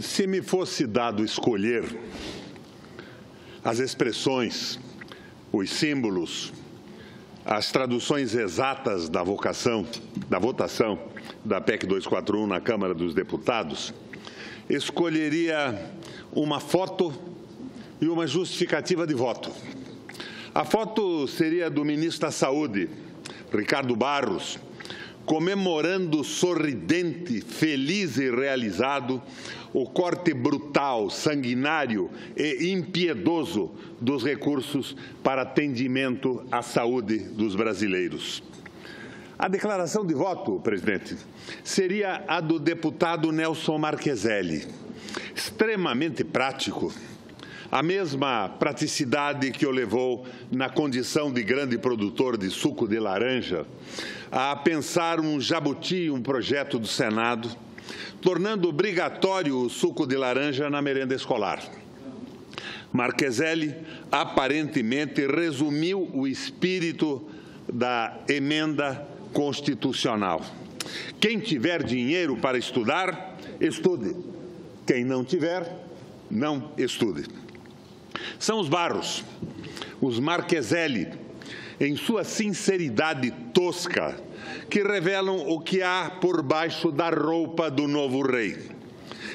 Se me fosse dado escolher as expressões, os símbolos, as traduções exatas da vocação, da votação da PEC 241 na Câmara dos Deputados, escolheria uma foto e uma justificativa de voto. A foto seria do ministro da Saúde, Ricardo Barros, comemorando sorridente, feliz e realizado o corte brutal, sanguinário e impiedoso dos recursos para atendimento à saúde dos brasileiros. A declaração de voto, presidente, seria a do deputado Nelson Marqueselli, extremamente prático, a mesma praticidade que o levou, na condição de grande produtor de suco de laranja, a pensar um jabuti, um projeto do Senado, tornando obrigatório o suco de laranja na merenda escolar. Marqueselli aparentemente resumiu o espírito da emenda constitucional. Quem tiver dinheiro para estudar, estude. Quem não tiver, não estude. São os Barros, os Marqueselli, em sua sinceridade tosca, que revelam o que há por baixo da roupa do novo rei.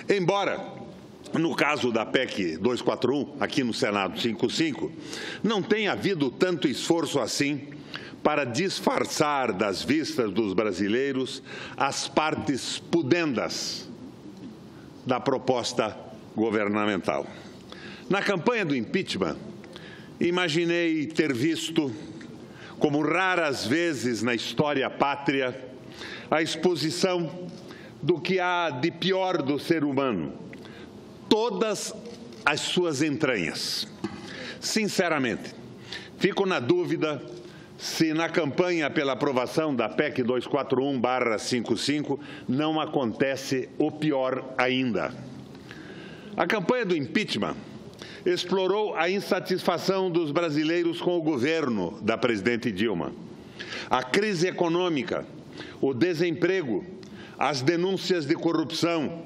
Embora, no caso da PEC 241, aqui no Senado 55, não tenha havido tanto esforço assim para disfarçar das vistas dos brasileiros as partes pudendas da proposta governamental. Na campanha do impeachment, imaginei ter visto, como raras vezes na história pátria, a exposição do que há de pior do ser humano, todas as suas entranhas. Sinceramente, fico na dúvida se na campanha pela aprovação da PEC 241-55 não acontece o pior ainda. A campanha do impeachment explorou a insatisfação dos brasileiros com o governo da presidente Dilma. A crise econômica, o desemprego, as denúncias de corrupção,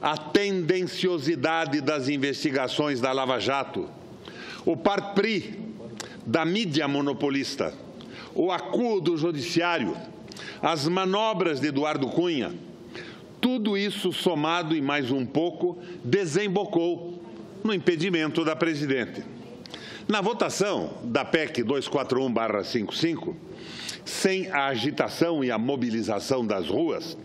a tendenciosidade das investigações da Lava Jato, o par-pri da mídia monopolista, o acuo do judiciário, as manobras de Eduardo Cunha, tudo isso somado e mais um pouco desembocou no impedimento da presidente. Na votação da PEC 241-55, sem a agitação e a mobilização das ruas,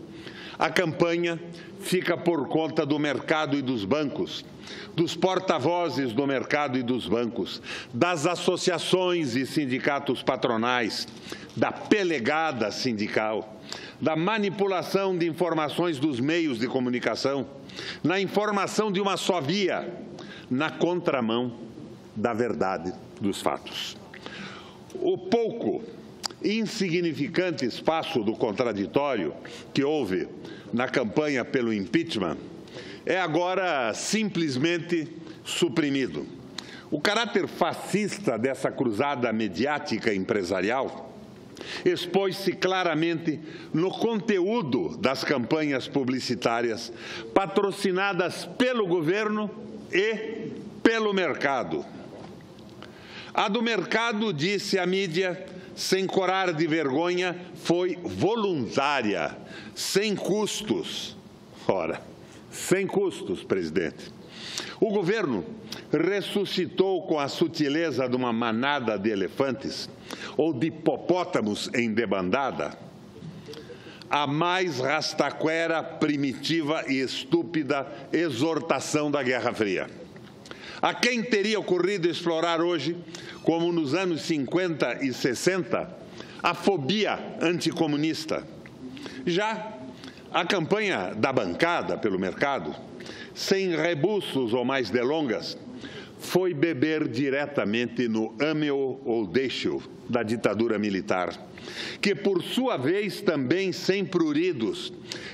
a campanha fica por conta do mercado e dos bancos, dos porta-vozes do mercado e dos bancos, das associações e sindicatos patronais, da pelegada sindical, da manipulação de informações dos meios de comunicação, na informação de uma só via, na contramão da verdade dos fatos. O pouco insignificante espaço do contraditório que houve na campanha pelo impeachment é agora simplesmente suprimido. O caráter fascista dessa cruzada mediática empresarial expôs-se claramente no conteúdo das campanhas publicitárias patrocinadas pelo governo e pelo mercado. A do mercado, disse a mídia, sem corar de vergonha, foi voluntária, sem custos. Ora, sem custos, presidente. O governo ressuscitou com a sutileza de uma manada de elefantes ou de hipopótamos em debandada a mais rastaquera, primitiva e estúpida exortação da Guerra Fria. A quem teria ocorrido explorar hoje, como nos anos 50 e 60, a fobia anticomunista? Já a campanha da bancada pelo mercado, sem rebuços ou mais delongas, foi beber diretamente no ame-o ou deixe-o da ditadura militar, que, por sua vez, também sem pruridos,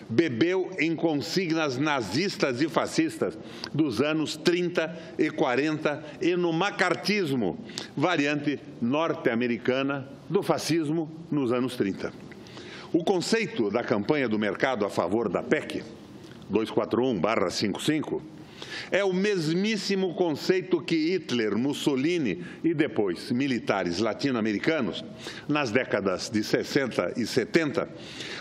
bebeu em consignas nazistas e fascistas dos anos 30 e 40 e no macartismo, variante norte-americana do fascismo nos anos 30. O conceito da campanha do mercado a favor da PEC 241-55 é o mesmíssimo conceito que Hitler, Mussolini e depois militares latino-americanos, nas décadas de 60 e 70,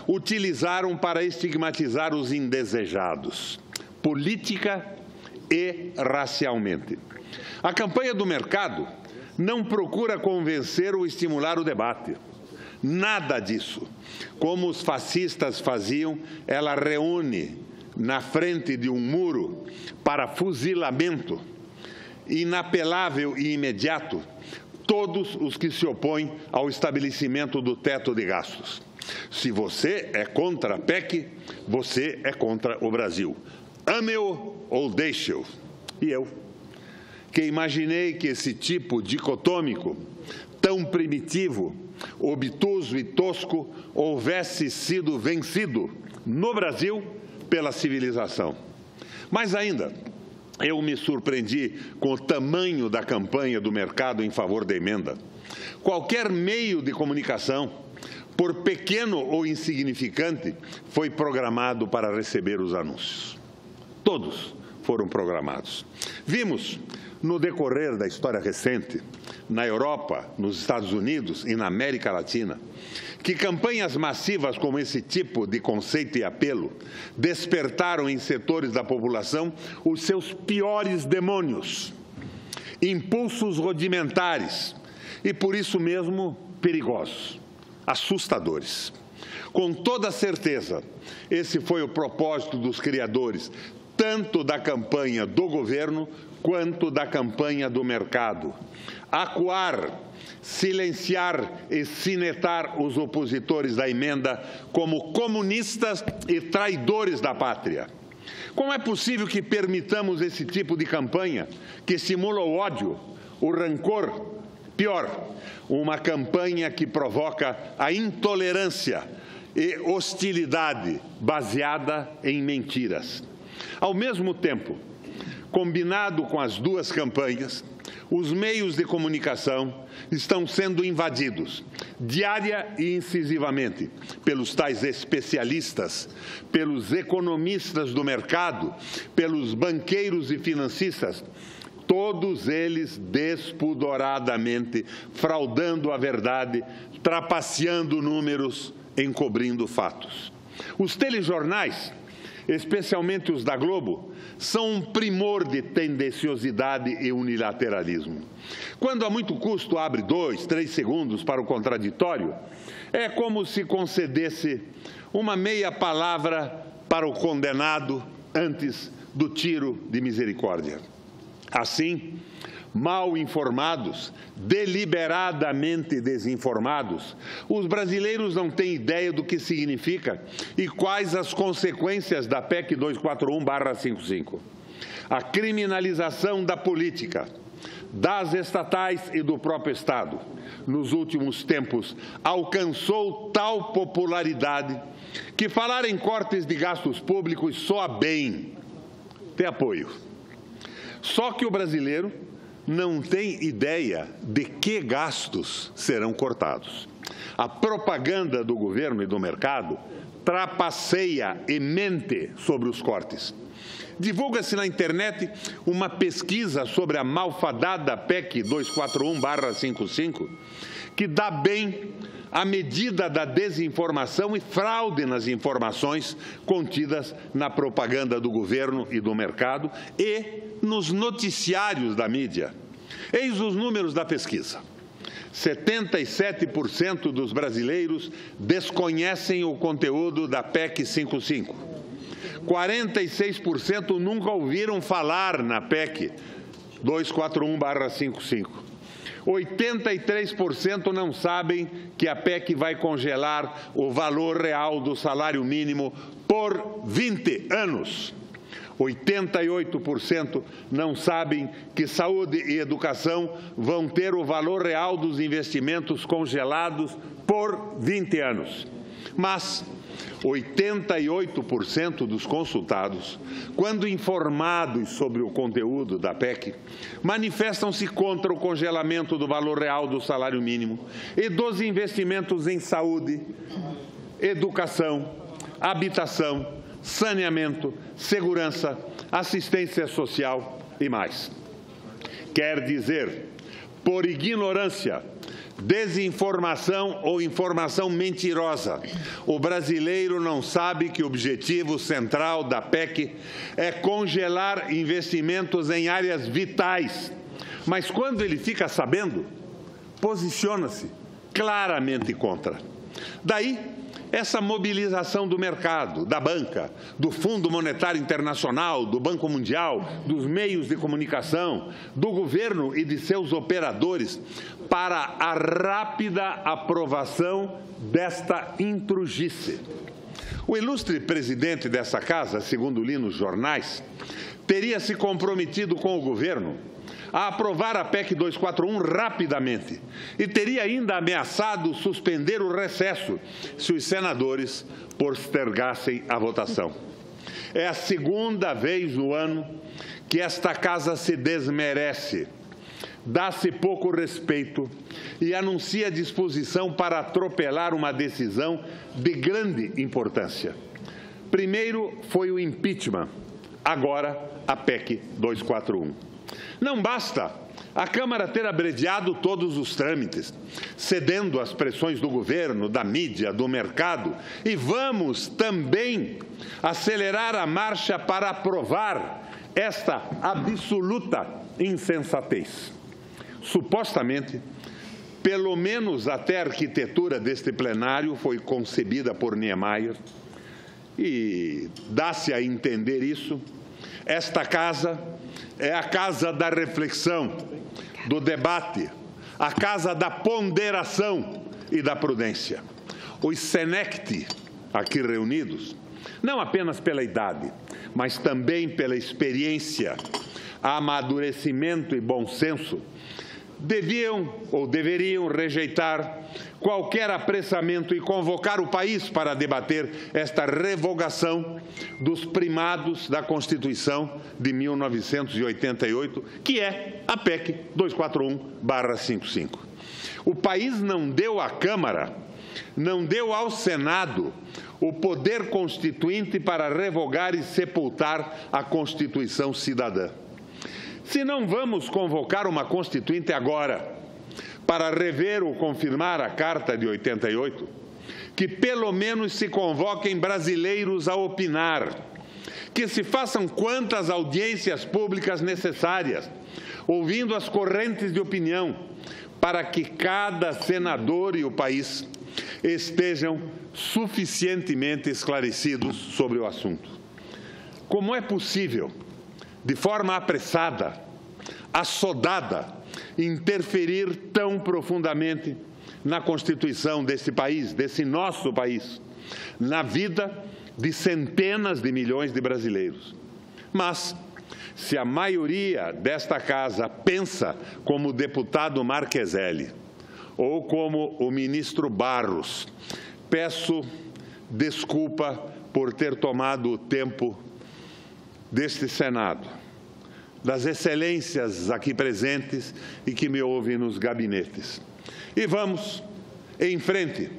utilizaram para estigmatizar os indesejados, política e racialmente. A campanha do mercado não procura convencer ou estimular o debate. Nada disso. Como os fascistas faziam, ela reúne na frente de um muro para fuzilamento inapelável e imediato todos os que se opõem ao estabelecimento do teto de gastos. Se você é contra a PEC, você é contra o Brasil. Ame-o ou deixe-o. E eu, que imaginei que esse tipo dicotômico, tão primitivo, obtuso e tosco, houvesse sido vencido no Brasil pela civilização. Mais ainda, eu me surpreendi com o tamanho da campanha do mercado em favor da emenda. Qualquer meio de comunicação, por pequeno ou insignificante, foi programado para receber os anúncios. Todos foram programados. Vimos, no decorrer da história recente, na Europa, nos Estados Unidos e na América Latina, que campanhas massivas como esse tipo de conceito e apelo despertaram em setores da população os seus piores demônios, impulsos rudimentares e, por isso mesmo, perigosos, assustadores. Com toda certeza, esse foi o propósito dos criadores, tanto da campanha do governo quanto da campanha do mercado. Acuar silenciar e cinetar os opositores da emenda como comunistas e traidores da pátria. Como é possível que permitamos esse tipo de campanha que simula o ódio, o rancor, pior, uma campanha que provoca a intolerância e hostilidade baseada em mentiras? Ao mesmo tempo, combinado com as duas campanhas, os meios de comunicação estão sendo invadidos, diária e incisivamente, pelos tais especialistas, pelos economistas do mercado, pelos banqueiros e financistas, todos eles despudoradamente fraudando a verdade, trapaceando números, encobrindo fatos. Os telejornais especialmente os da Globo, são um primor de tendenciosidade e unilateralismo. Quando a muito custo abre dois, três segundos para o contraditório, é como se concedesse uma meia palavra para o condenado antes do tiro de misericórdia. Assim, mal informados, deliberadamente desinformados. Os brasileiros não têm ideia do que significa e quais as consequências da PEC 241-55. A criminalização da política, das estatais e do próprio Estado, nos últimos tempos, alcançou tal popularidade que falar em cortes de gastos públicos soa bem, tem apoio. Só que o brasileiro não tem ideia de que gastos serão cortados. A propaganda do governo e do mercado trapaceia e mente sobre os cortes. Divulga-se na internet uma pesquisa sobre a malfadada PEC 241-55, que dá bem a medida da desinformação e fraude nas informações contidas na propaganda do governo e do mercado e nos noticiários da mídia. Eis os números da pesquisa. 77% dos brasileiros desconhecem o conteúdo da PEC 55. 46% nunca ouviram falar na PEC 241-55. 83% não sabem que a PEC vai congelar o valor real do salário mínimo por 20 anos. 88% não sabem que saúde e educação vão ter o valor real dos investimentos congelados por 20 anos. Mas 88% dos consultados, quando informados sobre o conteúdo da PEC, manifestam-se contra o congelamento do valor real do salário mínimo e dos investimentos em saúde, educação, habitação, saneamento, segurança, assistência social e mais. Quer dizer, por ignorância, desinformação ou informação mentirosa. O brasileiro não sabe que o objetivo central da PEC é congelar investimentos em áreas vitais. Mas quando ele fica sabendo, posiciona-se claramente contra. Daí essa mobilização do mercado, da banca, do Fundo Monetário Internacional, do Banco Mundial, dos meios de comunicação, do governo e de seus operadores para a rápida aprovação desta intrugice. O ilustre presidente dessa casa, segundo li nos jornais, teria se comprometido com o governo a aprovar a PEC 241 rapidamente e teria ainda ameaçado suspender o recesso se os senadores postergassem a votação. É a segunda vez no ano que esta casa se desmerece, dá-se pouco respeito e anuncia disposição para atropelar uma decisão de grande importância. Primeiro foi o impeachment, agora a PEC 241. Não basta a Câmara ter abreviado todos os trâmites, cedendo às pressões do governo, da mídia, do mercado, e vamos também acelerar a marcha para aprovar esta absoluta insensatez. Supostamente, pelo menos até a arquitetura deste plenário foi concebida por Niemeyer, e dá-se a entender isso, esta casa é a casa da reflexão, do debate, a casa da ponderação e da prudência. Os Senecti, aqui reunidos, não apenas pela idade, mas também pela experiência, amadurecimento e bom senso, deviam ou deveriam rejeitar qualquer apressamento e convocar o país para debater esta revogação dos primados da Constituição de 1988, que é a PEC 241-55. O país não deu à Câmara, não deu ao Senado o poder constituinte para revogar e sepultar a Constituição cidadã. Se não vamos convocar uma Constituinte agora, para rever ou confirmar a Carta de 88, que pelo menos se convoquem brasileiros a opinar, que se façam quantas audiências públicas necessárias, ouvindo as correntes de opinião, para que cada senador e o país estejam suficientemente esclarecidos sobre o assunto. Como é possível, de forma apressada, assodada, interferir tão profundamente na constituição desse país, desse nosso país, na vida de centenas de milhões de brasileiros. Mas, se a maioria desta casa pensa como o deputado Marqueselli ou como o ministro Barros, peço desculpa por ter tomado o tempo deste Senado das excelências aqui presentes e que me ouvem nos gabinetes. E vamos, em frente,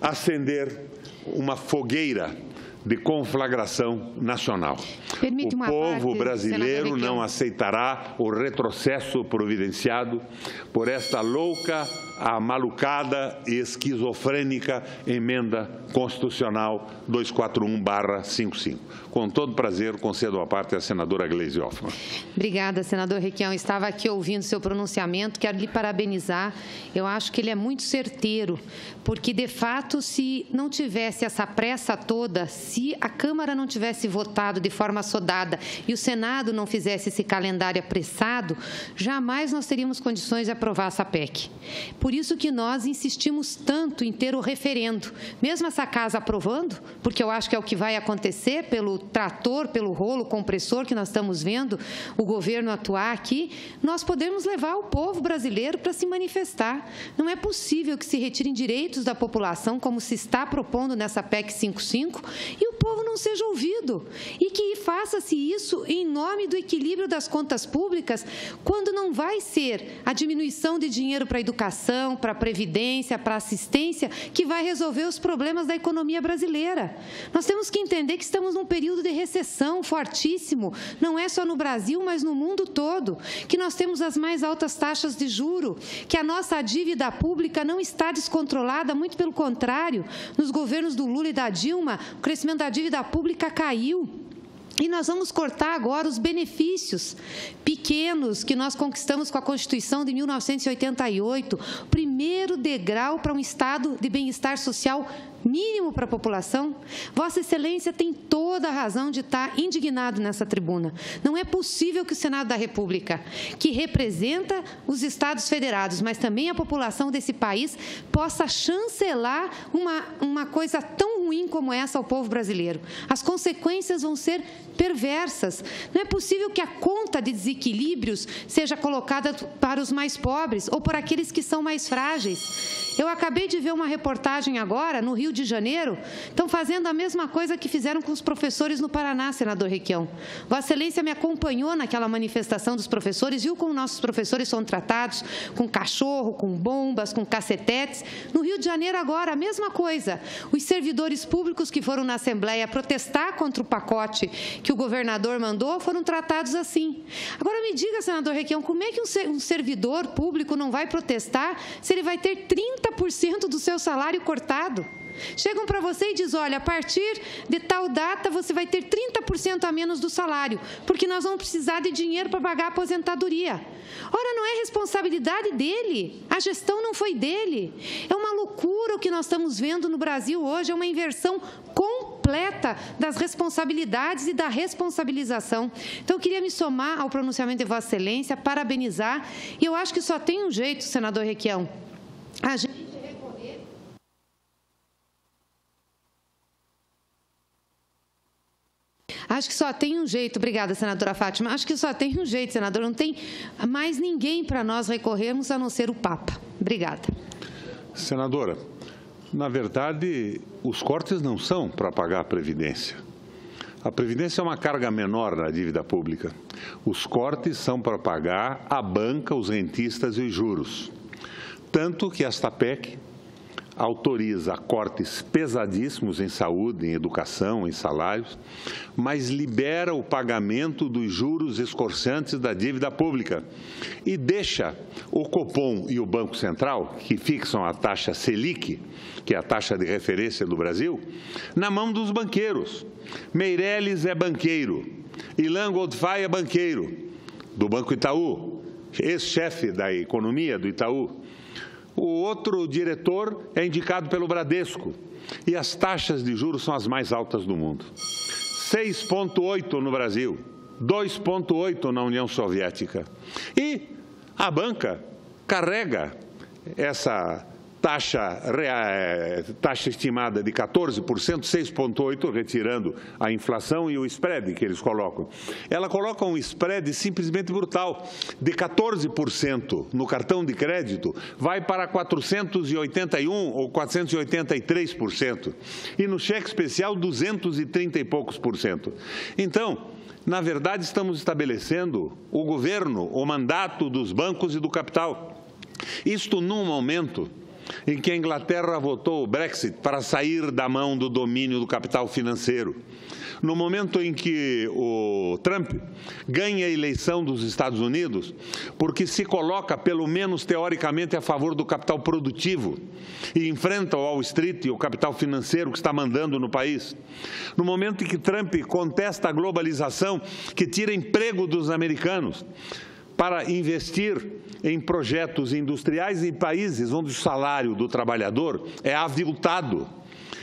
acender uma fogueira de conflagração nacional. Permite o povo parte, brasileiro não aceitará o retrocesso providenciado por esta louca, amalucada e esquizofrênica emenda constitucional 241-55. Com todo prazer, concedo a parte à senadora Gleisi Hoffmann. Obrigada, senador Requião. Estava aqui ouvindo seu pronunciamento, quero lhe parabenizar. Eu acho que ele é muito certeiro, porque, de fato, se não tivesse essa pressa toda, se a Câmara não tivesse votado de forma assodada e o Senado não fizesse esse calendário apressado, jamais nós teríamos condições de aprovar essa PEC. Por isso que nós insistimos tanto em ter o referendo, mesmo essa casa aprovando, porque eu acho que é o que vai acontecer pelo trator, pelo rolo compressor que nós estamos vendo o governo atuar aqui, nós podemos levar o povo brasileiro para se manifestar. Não é possível que se retirem direitos da população, como se está propondo nessa PEC 55, e povo não seja ouvido. E que faça-se isso em nome do equilíbrio das contas públicas, quando não vai ser a diminuição de dinheiro para a educação, para a previdência, para a assistência que vai resolver os problemas da economia brasileira. Nós temos que entender que estamos num período de recessão fortíssimo, não é só no Brasil, mas no mundo todo, que nós temos as mais altas taxas de juro, que a nossa dívida pública não está descontrolada, muito pelo contrário, nos governos do Lula e da Dilma, o crescimento da dívida pública caiu. E nós vamos cortar agora os benefícios pequenos que nós conquistamos com a Constituição de 1988, primeiro degrau para um estado de bem-estar social mínimo para a população, Vossa Excelência tem toda a razão de estar indignado nessa tribuna. Não é possível que o Senado da República, que representa os Estados Federados, mas também a população desse país, possa chancelar uma, uma coisa tão ruim como essa ao povo brasileiro. As consequências vão ser perversas. Não é possível que a conta de desequilíbrios seja colocada para os mais pobres ou por aqueles que são mais frágeis. Eu acabei de ver uma reportagem agora no Rio de Janeiro, estão fazendo a mesma coisa que fizeram com os professores no Paraná, senador Requião. Vossa Excelência me acompanhou naquela manifestação dos professores, viu como nossos professores são tratados com cachorro, com bombas, com cacetetes. No Rio de Janeiro agora, a mesma coisa. Os servidores públicos que foram na Assembleia protestar contra o pacote que o governador mandou foram tratados assim. Agora me diga, senador Requião, como é que um servidor público não vai protestar se ele vai ter 30% do seu salário cortado? Chegam para você e dizem: olha, a partir de tal data você vai ter 30% a menos do salário, porque nós vamos precisar de dinheiro para pagar a aposentadoria. Ora, não é responsabilidade dele, a gestão não foi dele. É uma loucura o que nós estamos vendo no Brasil hoje, é uma inversão completa das responsabilidades e da responsabilização. Então, eu queria me somar ao pronunciamento de Vossa Excelência, parabenizar, e eu acho que só tem um jeito, senador Requião. A gente Acho que só tem um jeito, obrigada, senadora Fátima. Acho que só tem um jeito, senador. Não tem mais ninguém para nós recorrermos a não ser o Papa. Obrigada. Senadora, na verdade, os cortes não são para pagar a Previdência. A Previdência é uma carga menor na dívida pública. Os cortes são para pagar a banca, os rentistas e os juros. Tanto que esta PEC autoriza cortes pesadíssimos em saúde, em educação, em salários, mas libera o pagamento dos juros escorçantes da dívida pública e deixa o Copom e o Banco Central, que fixam a taxa Selic, que é a taxa de referência do Brasil, na mão dos banqueiros. Meirelles é banqueiro, Ilan Goldfai é banqueiro, do Banco Itaú, ex-chefe da economia do Itaú. O outro diretor é indicado pelo Bradesco. E as taxas de juros são as mais altas do mundo. 6,8 no Brasil, 2,8 na União Soviética. E a banca carrega essa taxa, eh, taxa estimada de 14%, 6,8%, retirando a inflação e o spread que eles colocam. Ela coloca um spread simplesmente brutal, de 14% no cartão de crédito, vai para 481% ou 483%, e no cheque especial, 230 e poucos por cento. Então, na verdade, estamos estabelecendo o governo, o mandato dos bancos e do capital. Isto num momento em que a Inglaterra votou o Brexit para sair da mão do domínio do capital financeiro. No momento em que o Trump ganha a eleição dos Estados Unidos, porque se coloca, pelo menos teoricamente, a favor do capital produtivo e enfrenta o Wall Street e o capital financeiro que está mandando no país. No momento em que Trump contesta a globalização que tira emprego dos americanos para investir em projetos industriais em países onde o salário do trabalhador é aviltado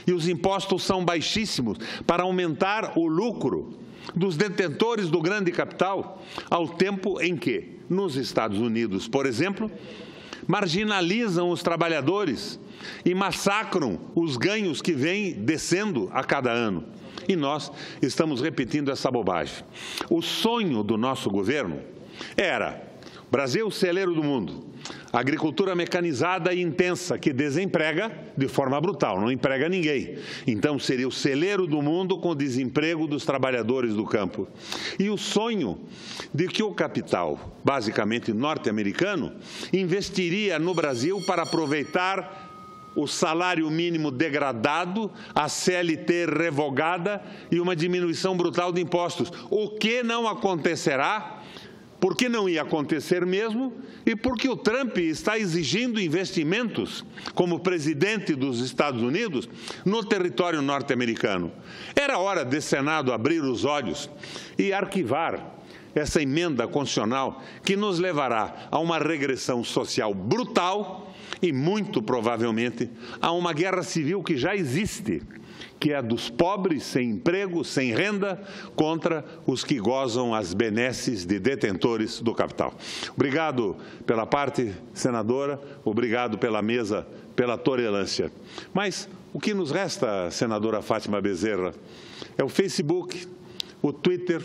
e os impostos são baixíssimos para aumentar o lucro dos detentores do grande capital, ao tempo em que, nos Estados Unidos, por exemplo, marginalizam os trabalhadores e massacram os ganhos que vêm descendo a cada ano. E nós estamos repetindo essa bobagem. O sonho do nosso governo era Brasil, celeiro do mundo. Agricultura mecanizada e intensa, que desemprega de forma brutal, não emprega ninguém. Então, seria o celeiro do mundo com o desemprego dos trabalhadores do campo. E o sonho de que o capital, basicamente norte-americano, investiria no Brasil para aproveitar o salário mínimo degradado, a CLT revogada e uma diminuição brutal de impostos. O que não acontecerá porque não ia acontecer mesmo e porque o Trump está exigindo investimentos como presidente dos Estados Unidos no território norte-americano. Era hora de Senado abrir os olhos e arquivar essa emenda constitucional que nos levará a uma regressão social brutal e, muito provavelmente, a uma guerra civil que já existe que é a dos pobres, sem emprego, sem renda, contra os que gozam as benesses de detentores do capital. Obrigado pela parte, senadora, obrigado pela mesa, pela tolerância. Mas o que nos resta, senadora Fátima Bezerra, é o Facebook, o Twitter,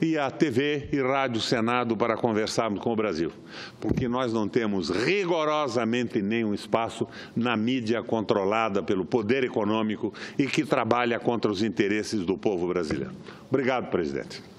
e a TV e Rádio Senado para conversarmos com o Brasil, porque nós não temos rigorosamente nenhum espaço na mídia controlada pelo poder econômico e que trabalha contra os interesses do povo brasileiro. Obrigado, presidente.